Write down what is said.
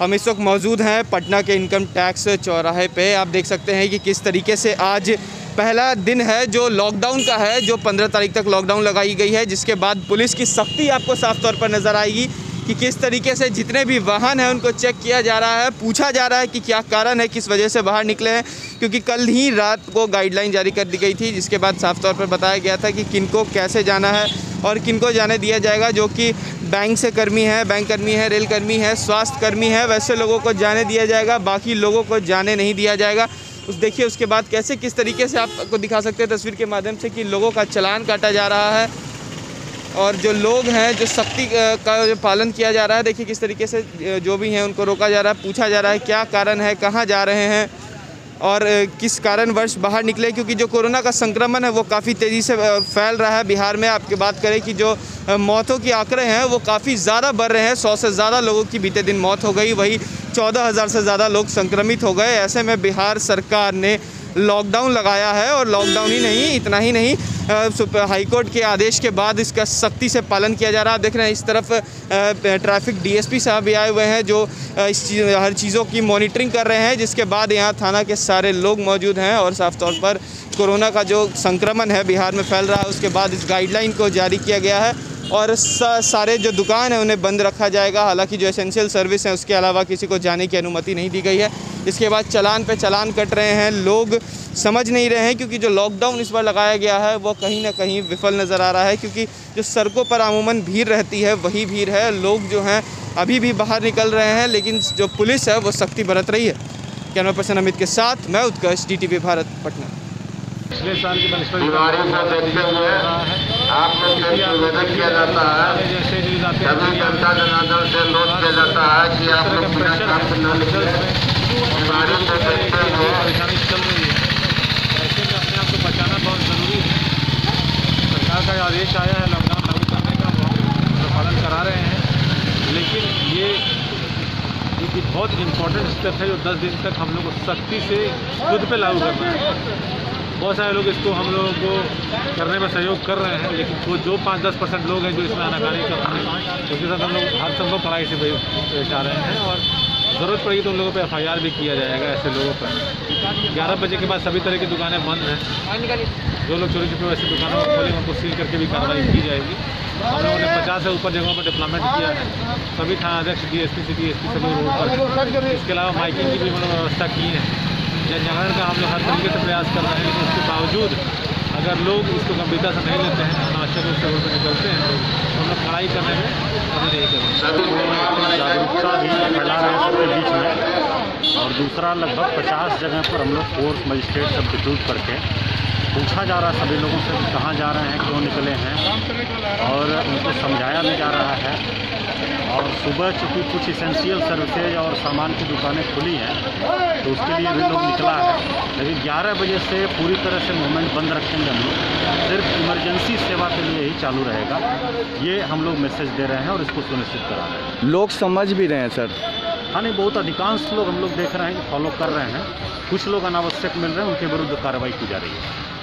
हम इस वक्त मौजूद हैं पटना के इनकम टैक्स चौराहे पे। आप देख सकते हैं कि किस तरीके से आज पहला दिन है जो लॉकडाउन का है, जो पंद्रह तारीख तक लॉकडाउन लगाई गई है, जिसके बाद पुलिस की सख्ती आपको साफ़ तौर पर नज़र आएगी कि किस तरीके से जितने भी वाहन हैं उनको चेक किया जा रहा है। पूछा जा रहा है कि क्या कारण है, किस वजह से बाहर निकले हैं, क्योंकि कल ही रात को गाइडलाइन जारी कर दी गई थी, जिसके बाद साफ़ तौर पर बताया गया था कि किनको कैसे जाना है। और किनको जाने दिया जाएगा जो कि बैंक से कर्मी है, बैंक कर्मी है, रेल कर्मी है, स्वास्थ्य कर्मी है, वैसे लोगों को जाने दिया जाएगा, बाकी लोगों को जाने नहीं दिया जाएगा। उस देखिए उसके बाद कैसे, किस तरीके से आपको दिखा सकते हैं तस्वीर के माध्यम से कि लोगों का चलान काटा जा रहा है और जो लोग हैं, जो सख्ती का जो पालन किया जा रहा है, देखिए किस तरीके से जो भी हैं उनको रोका जा रहा है, पूछा जा रहा है क्या कारण है, कहाँ जा रहे हैं। और किस कारणवश बाहर निकले? क्योंकि जो कोरोना का संक्रमण है, वो काफ़ी तेज़ी से फैल रहा है। बिहार में आपकी बात करें कि जो मौतों के आंकड़े हैं, वो काफ़ी ज़्यादा बढ़ रहे हैं। सौ से ज़्यादा लोगों की बीते दिन मौत हो गई। वही चौदह हज़ार से ज़्यादा लोग संक्रमित हो गए। ऐसे में बिहार सरकार ने लॉकडाउन लगाया है और लॉकडाउन ही नहीं, इतना ही नहीं हाईकोर्ट के आदेश के बाद इसका सख्ती से पालन किया जा रहा है। देख रहे हैं इस तरफ़ ट्रैफ़िक डीएसपी साहब भी आए हुए हैं जो इस चीज़, हर चीज़ों की मॉनिटरिंग कर रहे हैं, जिसके बाद यहाँ थाना के सारे लोग मौजूद हैं और साफ़ तौर पर कोरोना का जो संक्रमण है बिहार में फैल रहा है, उसके बाद इस गाइडलाइन को जारी किया गया है। और सा, सारे जो दुकान है उन्हें बंद रखा जाएगा। हालाँकि जो एसेंशियल सर्विस है उसके अलावा किसी को जाने की अनुमति नहीं दी गई है। इसके बाद चलान पे चलान कट रहे हैं। लोग समझ नहीं रहे हैं क्योंकि जो लॉकडाउन इस बार लगाया गया है वो कहीं ना कहीं विफल नज़र आ रहा है। क्योंकि जो सड़कों पर अमूमन भीड़ रहती है वही भीड़ है। लोग जो हैं अभी भी बाहर निकल रहे हैं लेकिन जो पुलिस है वो सख्ती बरत रही है। कैमरा पर्सन अमित के साथ मैं उत्कर्ष डी भारत पटना। पिछले साल की बीमारी को देखते हुए आप लोग से निवेदन किया जाता है सभी जनता जनार्दन से अनुरोध किया जाता है कि आप लोग बिना काम से न निकले बीमारी को देखते हुए है। को बचाना बहुत ज़रूरी है। सरकार का आदेश आया है लॉकडाउन लागू करने का पालन करा रहे हैं। लेकिन ये एक बहुत इम्पोर्टेंट स्टेप है जो 10 दिन तक हम लोग को सख्ती से खुद पे लागू करना है। बहुत सारे लोग इसको हम लोगों को करने में सहयोग कर रहे हैं, लेकिन वो जो पाँच दस परसेंट लोग हैं जो इसमें आनाकानी कर रहे हैं, उसके साथ हम लोग हर संभव पढ़ाई से पेश आ रहे हैं और ज़रूरत पड़ेगी तो उन लोगों पर एफ़ भी किया जाएगा ऐसे लोगों पर। ग्यारह बजे के बाद सभी तरह की दुकानें बंद हैं। जो लोग चोरी छुपे वैसे दुकानों को खोलेंगे उनको सील करके भी कार्रवाई की जाएगी। हम लोगों ने पचास से ऊपर जगहों पर डिप्लॉयमेंट किया है। सभी थाना अध्यक्ष D S P C D S P सभी रोड पर इसके अलावा माइकिंग की भी हम लोग व्यवस्था की है। जनजागरण का हम लोग हर तरीके से प्रयास कर रहे हैं, लेकिन उसके बावजूद अगर लोग इसको गंभीरता से नहीं लेते हैं, अनावश्यक रूप से रोड पर निकलते हैं तो हम लोग पढ़ाई करने में करेंगे। जागरूकता भी रहे हैं सबके बीच में। और दूसरा, लगभग पचास जगह पर हम लोग फोर्स मजिस्ट्रेट सब डिप्यूट करके पूछा जा रहा है सभी लोगों से कहाँ जा रहे हैं, क्यों निकले हैं। और उनको समझाया भी जा रहा है और सुबह चूँकि कुछ इसेंशियल सर्विसेज़ और सामान की दुकानें खुली हैं तो उसके लिए भी लोग निकला है। लेकिन 11 बजे से पूरी तरह से मूवमेंट बंद रखेंगे हम लोग। सिर्फ़ इमरजेंसी सेवा के लिए ही चालू रहेगा। ये हम लोग मैसेज दे रहे हैं और इसको सुनिश्चित करा रहे हैं। लोग समझ भी रहे हैं सर। हाँ नहीं बहुत अधिकांश लोग हम लोग देख रहे हैं कि फॉलो कर रहे हैं। कुछ लोग अनावश्यक मिल रहे हैं उनके विरुद्ध कार्रवाई की जा रही है।